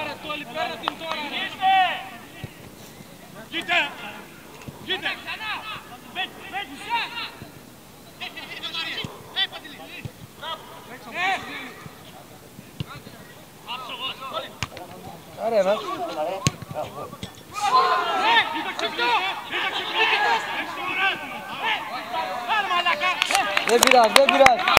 Άρα το όλοι πέρα την τώρα. Κοίτα! Κοίτα! Άρα, να. Ve biraz ve biraz.